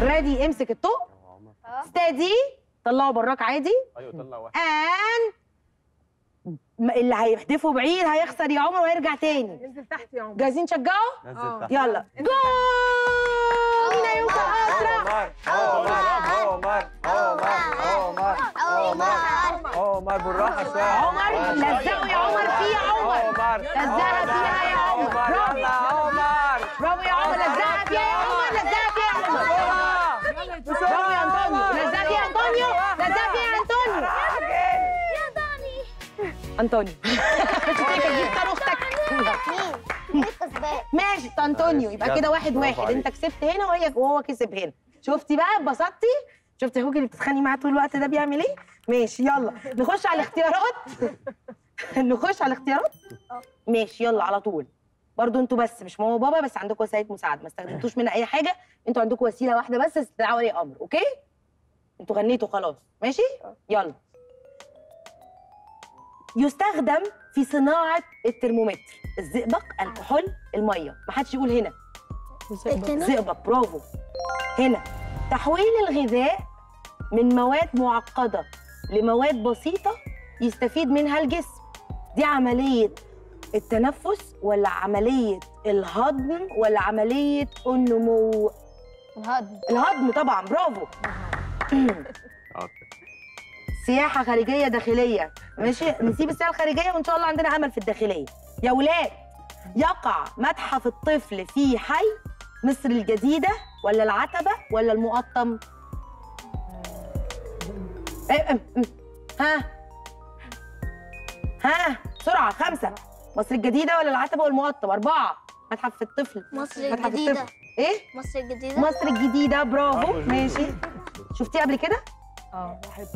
ريدي امسك الطوق ستادي طلعه براك عادي أيوه طلع واحد ان اللي هيحدفه بعيد هيخسر يا عمر وهيرجع تاني انزل تحت يا عمر جاهزين تشجعوا نزل تحت يلا جول مين هيوصل اسرع عمر عمر عمر عمر عمر بالراحه شوية عمر لزقوا يا عمر فيه يا عمر عمر فيها انطونيو لزقها فيها يا انطونيو يا داني انطونيو جيب كام أختك ماشي أنطونيو يبقى كده واحد واحد. انت كسبت هنا وهي وهو كسب هنا. شفتي بقى؟ اتبسطتي؟ شفتي أخوك اللي بتتخانقي معاه طول الوقت ده بيعمل إيه؟ ماشي يلا. نخش على الاختيارات. نخش على الاختيارات؟ ماشي يلا على طول. برضو أنتوا بس مش ماما وبابا بس عندكم وسائل مساعدة. ما استخدمتوش منها أي حاجة. أنتوا عندكم وسيلة واحدة بس استدعاء ولي أمر okay؟ أنتوا غنيتوا خلاص. ماشي؟ يلا. يستخدم في صناعة الترمومتر. الزئبق الكحول المية. ما حدش يقول هنا. زئبق برافو. هنا. تحويل الغذاء من مواد معقدة لمواد بسيطة يستفيد منها الجسم. دي عملية التنفس ولا عملية الهضم ولا عملية النمو؟ الهضم. الهضم طبعا برافو. سياحة خارجية داخلية. ماشي؟ نسيب السياحة الخارجية وإن شاء الله عندنا أمل في الداخلية. يا ولاد يقع متحف الطفل في حي مصر الجديدة ولا العتبة ولا المقطم؟ إيه، أم، أم. ها؟ ها؟ بسرعة خمسة. مصر الجديدة ولا العتبة والمقطم؟ أربعة. متحف الطفل. مصر متحف الجديدة. الطفل. إيه؟ مصر الجديدة؟ مصر الجديدة برافو. ماشي. شفتيه قبل كده؟ آه واحد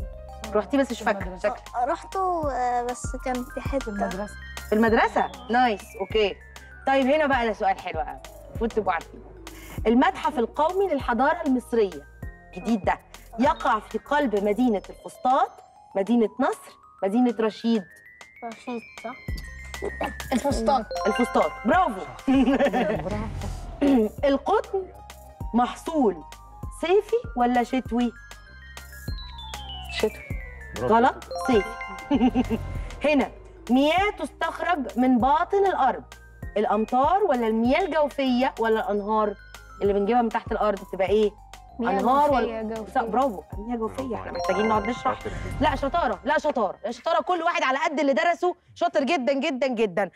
رحتي بس مش فاكرة شكلك رحته آه، بس كان في حتة. المدرسة. في المدرسة؟ nice okay. طيب هنا بقى ده سؤال حلو قوي المفروض تبقوا عارفين المتحف القومي للحضارة المصرية. الجديد ده. يقع في قلب مدينة الفسطاط مدينة نصر مدينة رشيد. رشيد صح؟ الفستان الفسطاط. برافو. القطن محصول صيفي ولا شتوي؟ شتوي. غلط صيفي هنا مياه تستخرج من باطن الأرض. الأمطار ولا المياه الجوفية ولا الأنهار؟ اللي بنجيبها من تحت الأرض بتبقى إيه؟ أنهار ولا لا، برافو. مياه جوفية. إحنا محتاجين نقعد نشرح. لا شطاره لا شطارة. لا شطارة. كل واحد على قد اللي درسه. شاطر جدا جدا جدا.